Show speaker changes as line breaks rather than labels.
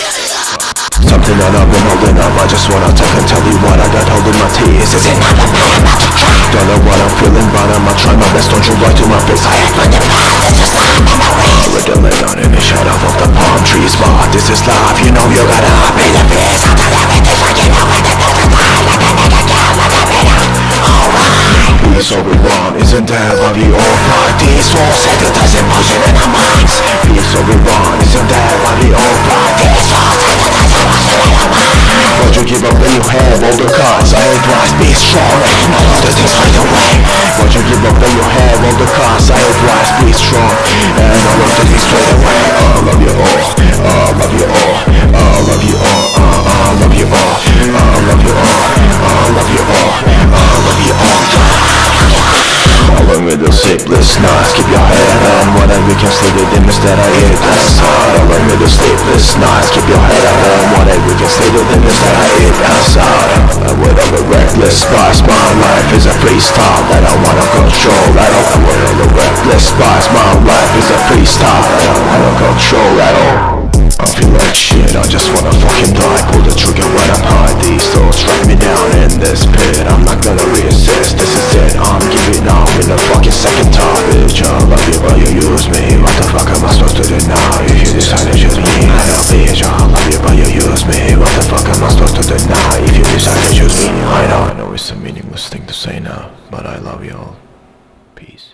Something that I've been holding up I just wanna talk and tell you what I got holding my tears. Is it? Don't know what I'm feeling but I'ma try my best. Don't you lie to my face I just not memory Riddling down in the shadow of the palm trees But this is life, you know you gotta be the what the next is Like a Alright Peace over wrong, isn't that love you all right? Give up when you have all the cards? I advise be strong. And all of the things fade away Won't you give up when you have all the cards? I advise be strong. And all of the things fade away. I love you all, I love you all, I love you all, I love you all, I love you all, I love you all, I love you all. Along with the sleepless nights. Keep your head on Whatever you can sleep with demons that I hate outside Along with the sleepless nights. Keep your head later than the that I hate outside I would have a reckless spice, My life is a freestyle that I wanna control. I don't wanna a reckless spice, My life is a freestyle that I wanna control. At all I feel like shit, I just wanna fucking die. Pull the trigger when I'm high. These thoughts China, but I love y'all. Peace.